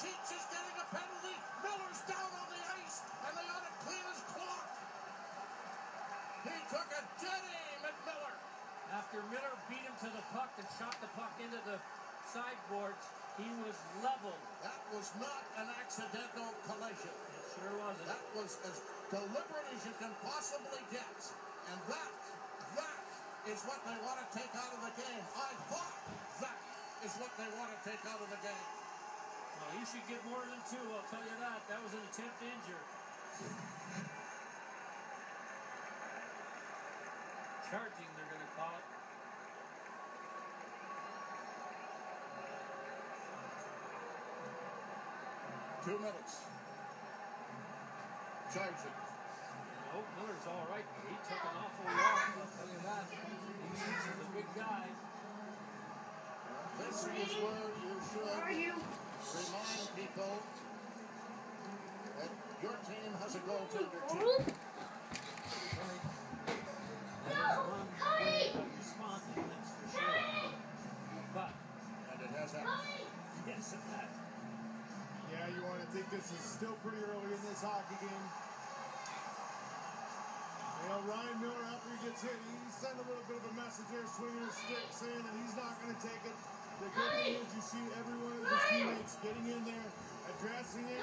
Cheeks is getting a penalty. Miller's down on the ice, and they ought to clean his clock. He took a dead aim at Miller. After Miller beat him to the puck and shot the puck into the sideboards, he was leveled. That was not an accidental collision. It sure wasn't. That was as deliberate as you can possibly get. And that, that is what they want to take out of the game. I thought that is what they want to take out of the game. Well, he should get more than two, I'll tell you that. That was an attempt to injure. Charging, they're going to call it. Two minutes. Charging. Oh, Miller's all right, but he took an awful walk, I'll tell you that. He's a big guy. This is where you should Where are you? Your team has a goaltender too. That is one way of responding, that's for sure. But, And it has happened. yes, it has. Yeah, you want to think this is still pretty early in this hockey game. You know, Ryan Miller, after he gets hit, he sent a little bit of a message there, swinging his stick, saying that he's not going to take it. The good thing is you see every one of his teammates getting in there, addressing it,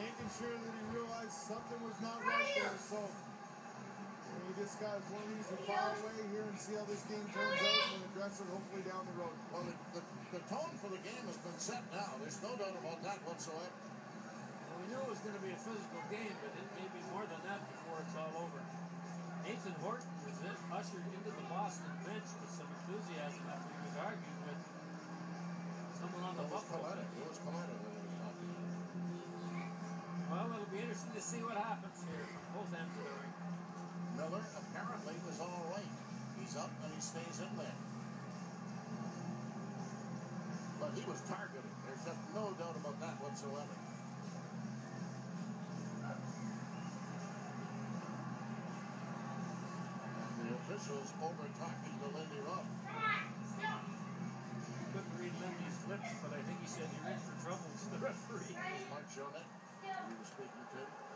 making sure that he realized something was not right there. So, you know, this guy's one of these to follow away here and see how this game turns out and address it hopefully down the road. Well, the, the, the tone for the game has been set now. There's no doubt about that whatsoever. Well, we knew it was going to be a physical game, but it may be more than that before it's all over. Nathan Horton was then ushered into the Boston bench with some interesting to see what happens here, both ends of the ring. Miller apparently was all right. He's up and he stays in there. But he was targeted. There's just no doubt about that whatsoever. The officials over talking to Lindy Ruff. Couldn't read Lindy's lips, but I think he said you're in for trouble to the referee. Marc Joannette, you speaking to.